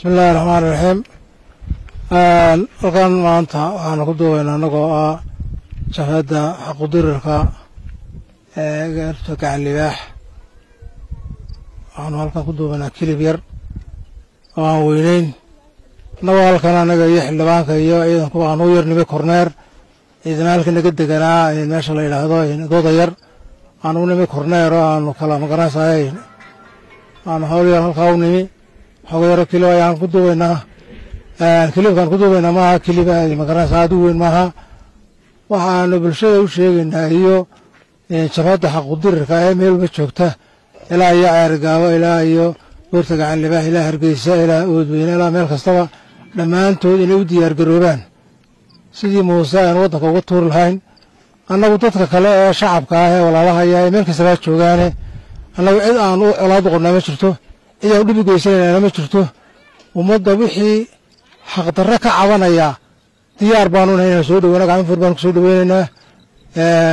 bismi illaahi raxmaan iraxiim halkan maanta waxaanu ku duubaynaa annagoo ah jabhadda xaqudirirka ee geerta gacan waxaanu halkan ku duubaynaa kilib yar oo aan weyneyn. Annagoo halkan annaga iyo xildhibaanka iyo ciidanku aanu u yarnimay korneer ciidana halka naga deganaa meesha la yidhaahdo dooda yar aanu u nimi korneer oo aanu kala magaranaysaay aanu hawl yar halkaa u nimi xooga yaro kilib ayaan ku duubaynaa kilibkaan ku duubaynaa maaha kilib magaranaysa aad u weyn maaha. Waxaanu bulshada u sheegaynaa iyo jabhadda xaqudirirka ee meel walba joogta. Ilaa iyo ceergaabo ilaa iyo boorta gacan libaax ilaa hargeysa ilaa oodweyne ilaa meel kastaba dhammaantood inay u diyaar garoobaan. Sidii muuse aan waddanka uga tuuri lahayn annagu dadka kale ee shacabka ah ee walaalahaya ee meel kastabaa joogaane. Annagu cid aan u colaad uqonnaa ma jirto cid aan u dhibi geysanayna ma jirto? Ummadda wixii xaqdarre ka cabanaya diyaar baanu nahay inaan soo dhoweyna gacmo fur baanu ku soo dhoweynaynaa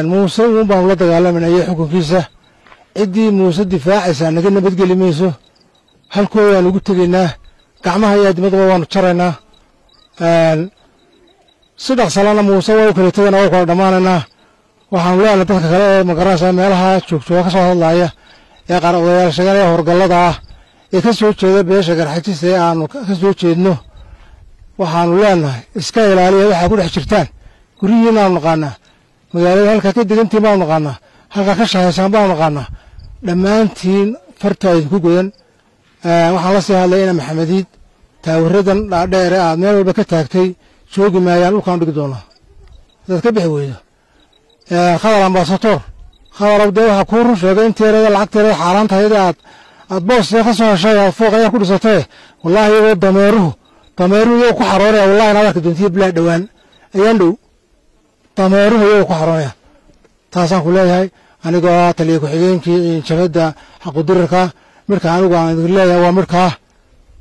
muuse uun baanu la dagaalamayna iyo xukunkiisa. Ciddii muuse difaacaysaa naga nabadgeli mayso. Halkoodaanu ugu tegaynaa gacmaha iyo adimadaba waanu jaraynaa. Si dhaqsalana muuse waa u kala tegana waa u kala dhammaanaynaa waxaanu leenahay dadka kale ee magaranaysa meelaha joogjooga ka soo hadlaaya ee qaar odayaal sheegan ee horgallada ah ee ka soo jeeda beesha garxajis ee aanu ka soo jeedno waxaanu leenahay iska ilaaliya waxaa ku dhex jirtaan. Guryihiin aanu naqaanaa magaalada halkaa ka degantiin baanu naqaanaa halkaa ka shahaysaan baanu naqaanaa dhammaantiin farta idinku godan waxaan la sii hadlay ina maxamediid taawiradan dhaadheere aad meel walba ka taagtay joogi maayaan dhulkaan dhigi doonaa. Hadaad ka bixi weydo. Khadar ambasator khadarow dee waxaa kuu run sheegay inteerada lacagteerada xaaraan tahayd aad aad boostee ka soo heshay aad fooq ayaa ku dhisatee wallaahi iyagoo dameeruhu dameeruhu iyagoo ku xaroonaya wallahi inaad arki doontiyo bilaa dhowaan. Ayaan dhow dameeruhu iyagoo ku xaroonaya. Taasaan ku leeyahay anigoo ah taliya ku-xigeenkii jabadda xaqudirirka midka anigu aan idin leeyahay waa midkaa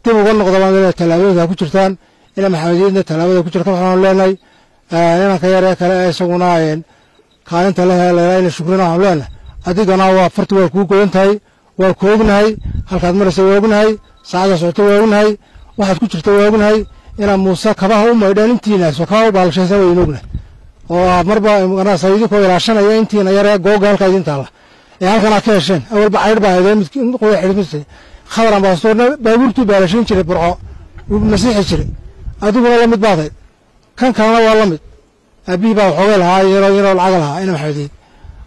dib uga noqda baan leeyahay tallaabooyinka ku jirtaan ina maxamediidna tallaabada ku jirta waxaanu leenahay inanka yar ee kale isaguna kaalinta lehelaa ina shukrina waxaanu leenahay adigana waa farti waa kuu godan tahay waa ku ognahay halkaad maraysa waa ognahay saacada socota waa ognahay waxaad ku jirta waa ognahay inaad muuse kabaha u maydhaan intiinaas oo kabaha u baalashaysan waynu ognahay oo marba marasa idinkoo ilaashanaya intiina yar ee googa halkaa idin taalla ee halkan aad ka hesheen awalba caydh baa khadar ambasadoorna baabuurtuu baalashayn jiray burco. Wuu jiray. Adiguna la mid kan kalena waa la mid. Aabihii baa waxoogay lahaa yaroo yaroo lacaga lahaa ina maxamediid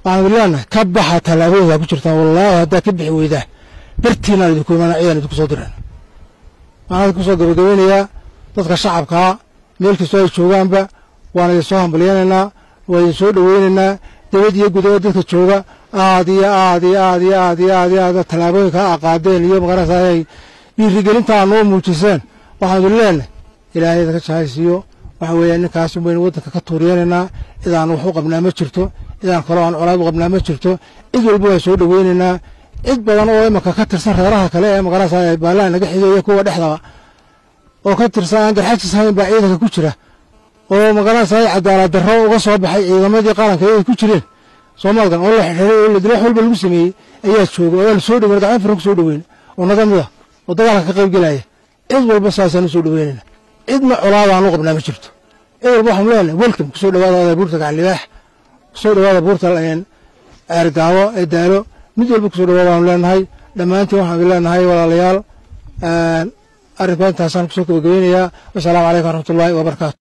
leenahay ka baxa tallaabooyinkaa ku jirtaan wallaahi haddaad ka bixi weydaa. Bartiinaan idinku imaana ciidan idinku soo direen. Waxaan idinku soo gabagabeynayaa dadka shacabkaa meel kastoo ay joogaanba waan idin soo hambalyanaynaa waa idin soo dhoweynaynaa. Dibad iyo gudaha dadka jooga aad iyo aad iyo aad iyo aad iyo aad iyo aad tallaabooyinka a qaadeen iyo magaranaysa ay dhiirigelinta aad noo muujiseen. Waxaan idin leenahay ilaahay idinka jahaysiiyo. Waxa weeya ninkaas baynu waddanka ka tuuriyanaynaa cid aan wax u qabnaa ma jirto cid aan kaloo aan colaad qabnaa ma jirto. Cid walba waan soo dhoweynaynaa cid badan oo imanka ka tirsan reeraha kale ee magaranaysa baalaha naga xigeeya kuwa dhexdaba. Oo ka tirsan aan baa ciidanka ku jira. Oo magaranaysa cadaalad darro uga soo baxay ciidamadii qaranka ay ku jireen. Soomaalkan oo la xidhiiray oo la dilay wax walba lagu sameeyey ayaa jooga oo aan soo dhoweyn gacmo furan ku soo dhoweyn oo naga oo dagaalka ka qayb gelaya cid walba saasaan u soo dhoweynayna cidna colaadaan u qabnaa ma jirto. Cid walba waxaanu leenahay welcom ku soo dhawaada buurta gacan ku soo dhawaada buurta ceergaabo ee daalo mid walba ku soo dhawaada waanu leenahay dhammaantiin waxaanu leenahay walaalayaal arrinka intaasaan ku soo gabagabeynayaa wasalaamu calaykum waraxmatullaahi wabarakaatu